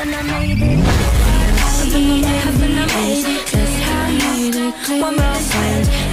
and I made it. That's how you need it. That's how you made it. One more time.